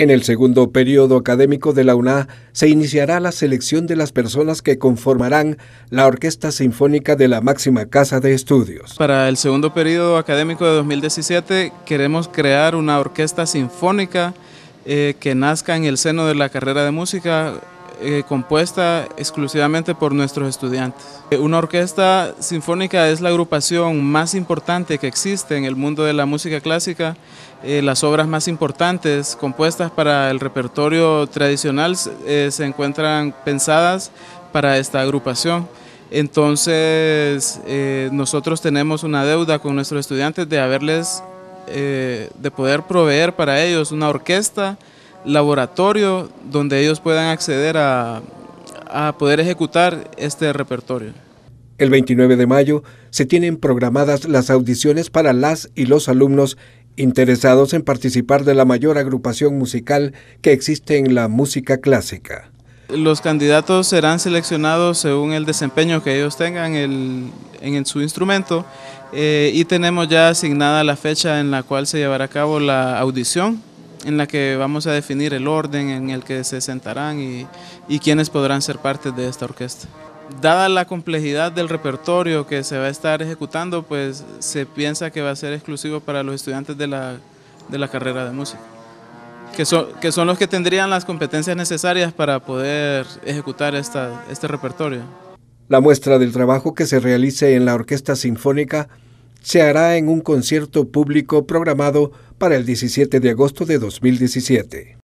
En el segundo periodo académico de la UNA se iniciará la selección de las personas que conformarán la Orquesta Sinfónica de la máxima casa de estudios. Para el segundo periodo académico de 2017 queremos crear una orquesta sinfónica eh, que nazca en el seno de la carrera de música eh, compuesta exclusivamente por nuestros estudiantes. Eh, una orquesta sinfónica es la agrupación más importante que existe en el mundo de la música clásica. Eh, las obras más importantes compuestas para el repertorio tradicional se encuentran pensadas para esta agrupación. Entonces nosotros tenemos una deuda con nuestros estudiantes de haberles, de poder proveer para ellos una orquesta laboratorio donde ellos puedan acceder a, poder ejecutar este repertorio. El 29 de mayo se tienen programadas las audiciones para las y los alumnos interesados en participar de la mayor agrupación musical que existe en la música clásica. Los candidatos serán seleccionados según el desempeño que ellos tengan en su instrumento eh, y tenemos ya asignada la fecha en la cual se llevará a cabo la audición en la que vamos a definir el orden en el que se sentarán y, y quienes podrán ser parte de esta orquesta. Dada la complejidad del repertorio que se va a estar ejecutando, pues se piensa que va a ser exclusivo para los estudiantes de la, de la carrera de música, que son, que son los que tendrían las competencias necesarias para poder ejecutar esta, este repertorio. La muestra del trabajo que se realice en la Orquesta Sinfónica se hará en un concierto público programado para el 17 de agosto de 2017.